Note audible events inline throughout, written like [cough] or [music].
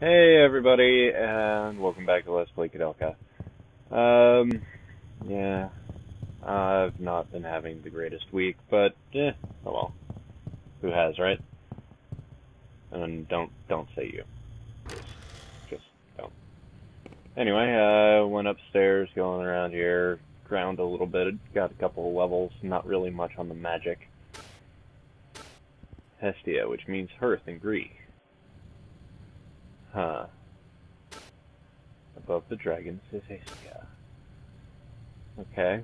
Hey everybody, and welcome back to Let's Play Koudelka. Um, yeah, I've not been having the greatest week, but eh, oh well. Who has, right? And don't don't say you. Just, just don't. Anyway, I uh, went upstairs, going around here, ground a little bit, got a couple of levels, not really much on the magic. Hestia, which means hearth in Greek. Huh. Above the dragons is Hestia. Okay.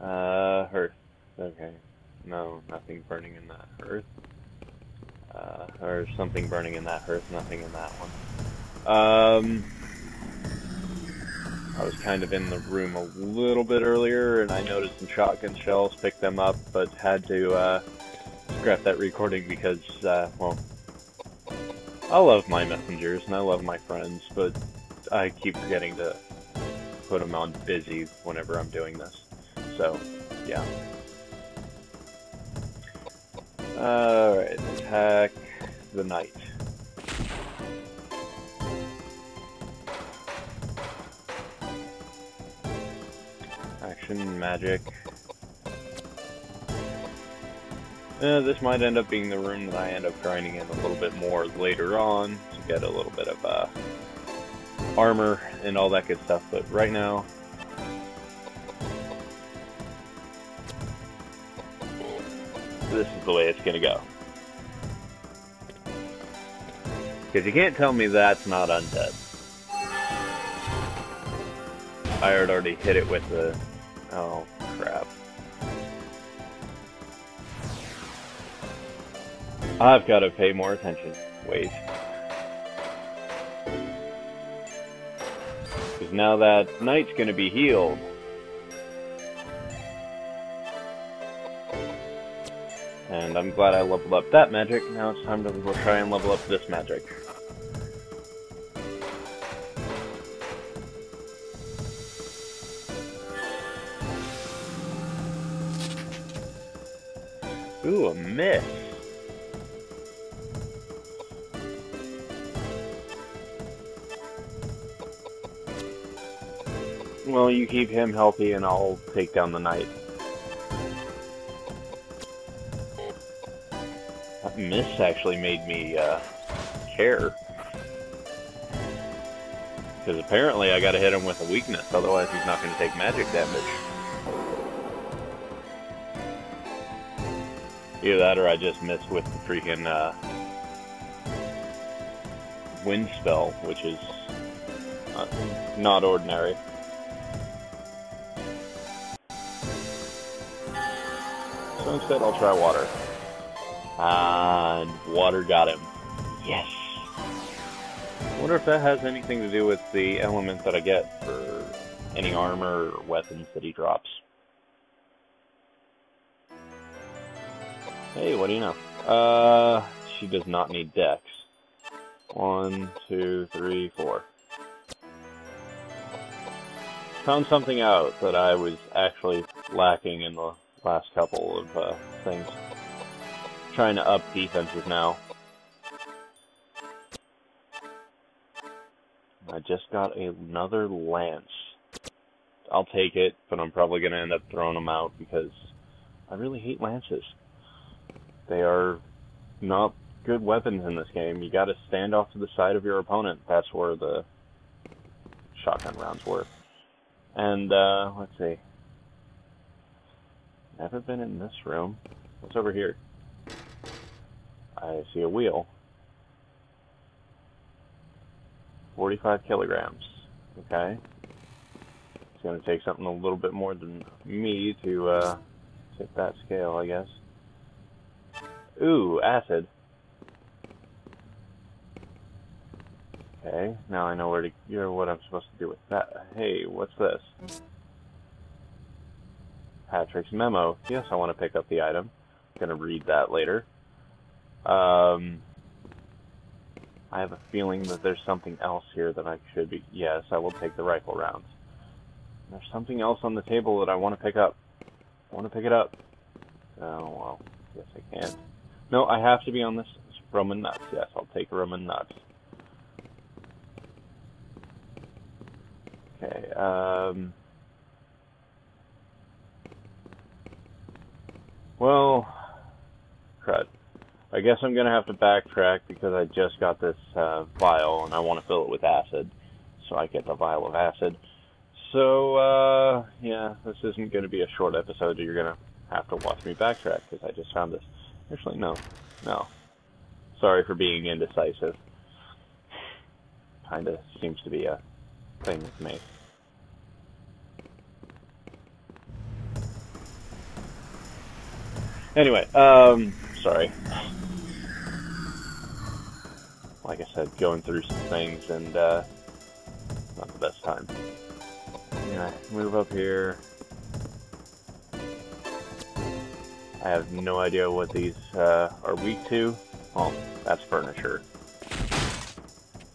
Uh, hearth. Okay. No, nothing burning in that hearth. Uh, or something burning in that hearth, nothing in that one. Um, I was kind of in the room a little bit earlier, and I noticed some shotgun shells, picked them up, but had to, uh, scrap that recording because, uh, well, I love my messengers and I love my friends, but I keep forgetting to put them on busy whenever I'm doing this. So, yeah. Alright, attack the knight. Action, magic. Uh, this might end up being the room that I end up grinding in a little bit more later on to get a little bit of uh, armor and all that good stuff, but right now... This is the way it's gonna go. Because you can't tell me that's not undead. I had already hit it with the... Oh, I've got to pay more attention. Wait. Because now that knight's going to be healed. And I'm glad I leveled up that magic. Now it's time to try and level up this magic. Ooh, a miss. Well, you keep him healthy and I'll take down the knight. That miss actually made me uh, care. Because apparently I gotta hit him with a weakness, otherwise he's not gonna take magic damage. Either that or I just missed with the freaking uh, wind spell, which is not, not ordinary. Instead I'll try water. And water got him. Yes! I wonder if that has anything to do with the element that I get for any armor or weapons that he drops. Hey, what do you know? Uh, she does not need dex. One, two, three, four. Found something out that I was actually lacking in the last couple of uh, things. Trying to up defenses now. I just got another lance. I'll take it, but I'm probably going to end up throwing them out because I really hate lances. They are not good weapons in this game. You got to stand off to the side of your opponent. That's where the shotgun rounds work. And uh, let's see. Never been in this room. What's over here? I see a wheel. 45 kilograms. Okay. It's going to take something a little bit more than me to uh, tip that scale, I guess. Ooh, acid. Okay, now I know where to, you know, what I'm supposed to do with that. Hey, what's this? Patrick's memo. Yes, I want to pick up the item. I'm going to read that later. Um, I have a feeling that there's something else here that I should be... Yes, I will take the rifle rounds. There's something else on the table that I want to pick up. I want to pick it up. Oh, well, yes I can't. No, I have to be on this rum and nuts. Yes, I'll take rum and nuts. Okay, um... Well, crud. I guess I'm gonna have to backtrack because I just got this uh, vial and I want to fill it with acid, so I get the vial of acid. So, uh, yeah, this isn't gonna be a short episode. You're gonna have to watch me backtrack because I just found this. Actually, no, no. Sorry for being indecisive. Kinda seems to be a thing with me. Anyway, um, sorry. Like I said, going through some things and, uh, not the best time. Yeah, move up here. I have no idea what these, uh, are weak to. Well, that's furniture.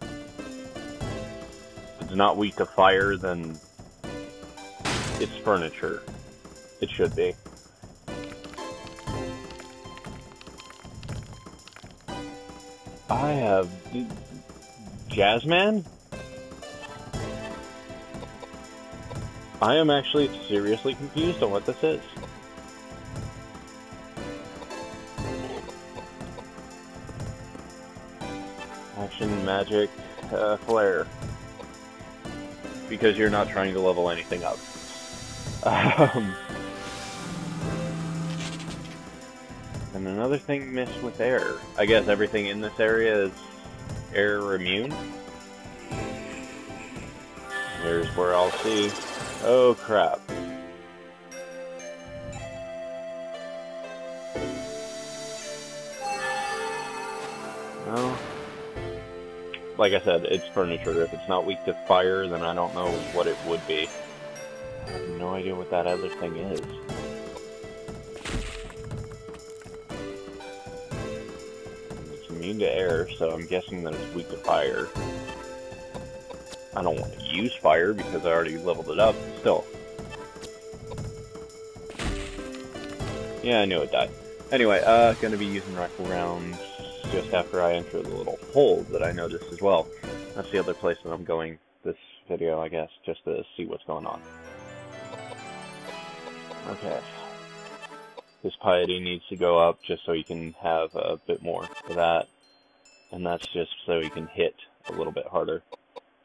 If it's not weak to fire, then it's furniture. It should be. I have Jazzman. I am actually seriously confused on what this is. Action, magic, uh, flare. Because you're not trying to level anything up. [laughs] Um, And another thing missed with air. I guess everything in this area is air immune. Here's where I'll see. Oh crap. No. Like I said, it's furniture. If it's not weak to fire, then I don't know what it would be. I have no idea what that other thing is. Immune to air, so I'm guessing that it's weak to fire. I don't want to use fire because I already leveled it up, still. Yeah, I knew it died. Anyway, uh, gonna be using rifle rounds just after I enter the little hole that I noticed as well. That's the other place that I'm going this video, I guess, just to see what's going on. Okay. His piety needs to go up just so he can have a bit more for that. And that's just so he can hit a little bit harder.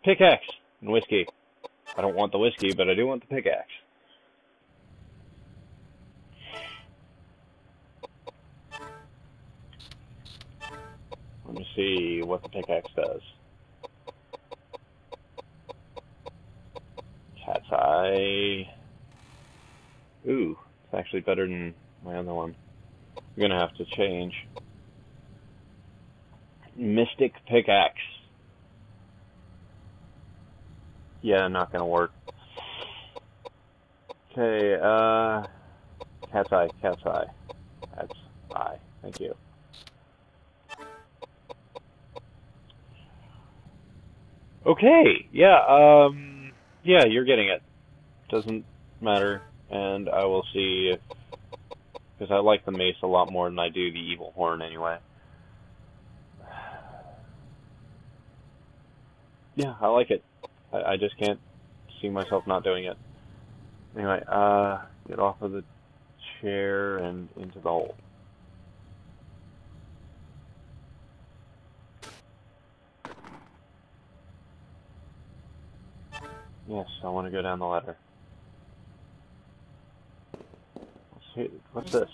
Pickaxe and whiskey. I don't want the whiskey, but I do want the pickaxe. Let me see what the pickaxe does. Cat's eye. Ooh, it's actually better than my other one. I'm gonna have to change. Mystic Pickaxe. Yeah, not gonna work. Okay, uh, cat's eye, cat's eye. Cat's eye, thank you. Okay, yeah, um, yeah, you're getting it. Doesn't matter, and I will see if, because I like the mace a lot more than I do the evil horn anyway. Yeah, I like it. I, I just can't see myself not doing it. Anyway, uh, get off of the chair and into the hole. Yes, I want to go down the ladder. What's this?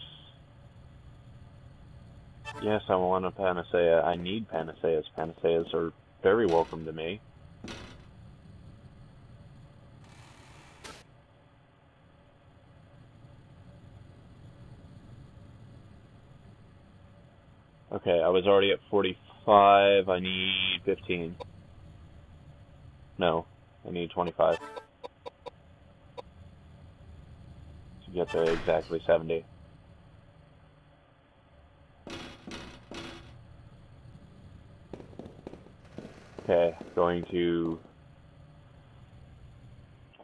Yes, I want a panacea. I need panaceas. Panaceas are very welcome to me. Okay, I was already at 45. I need 15. No, I need 25. To get to exactly 70. Okay, going to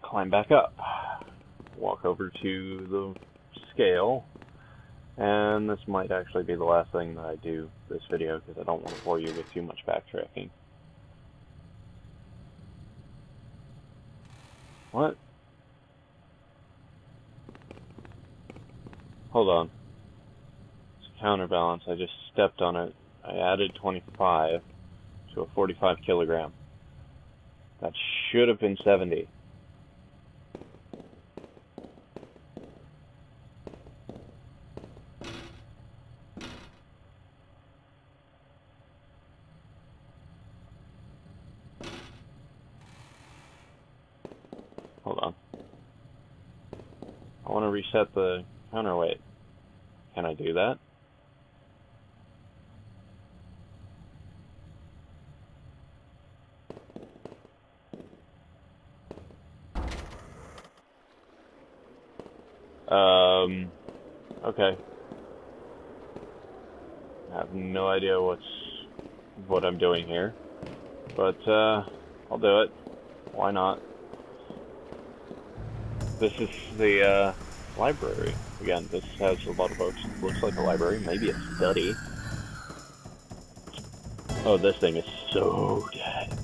climb back up. Walk over to the scale And this might actually be the last thing that I do this video because I don't want to bore you with too much backtracking. What? Hold on. It's counterbalance. I just stepped on it. I added 25 to a 45 kilogram. That should have been 70. Hold on. Reset the counterweight. Can I do that? Um, okay. I have no idea what's what I'm doing here, but uh, I'll do it. Why not? This is the uh, library. Again, this has a lot of books. Looks like a library, maybe a study. Oh, this thing is so dead.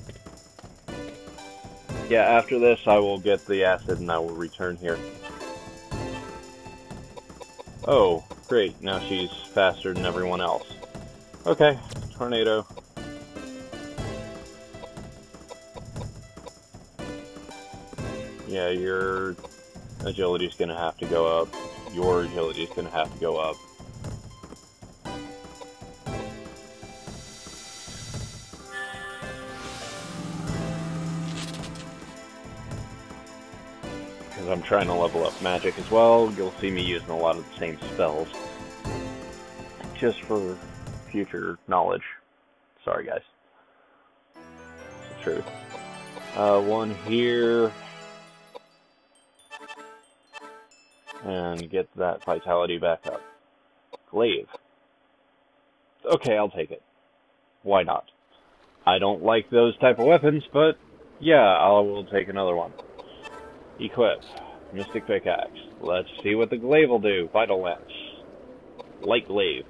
Yeah, after this, I will get the acid and I will return here. Oh, great. Now she's faster than everyone else. Okay, tornado. Yeah, your is gonna have to go up. Your agility is gonna have to go up. Because I'm trying to level up magic as well, you'll see me using a lot of the same spells. Just for future knowledge. Sorry, guys. It's the truth. Uh, one here. And get that vitality back up. Glaive. Okay, I'll take it. Why not? I don't like those type of weapons, but yeah, I will take another one. Equip. Mystic Pickaxe. Let's see what the glaive will do. Vital Lance. Light Glaive.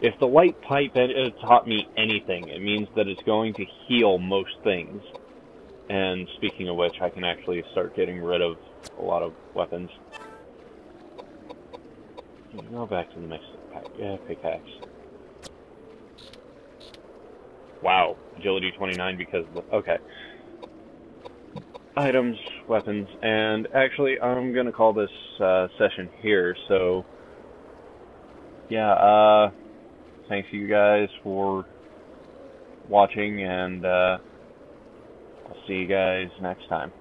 If the light pipe taught me anything, it means that it's going to heal most things. And speaking of which, I can actually start getting rid of a lot of weapons. Go back to the next yeah, pickaxe. Wow, agility 29 because the, okay. Items, weapons, and actually I'm gonna call this uh, session here, so yeah, uh, thanks you guys for watching, and uh, I'll see you guys next time.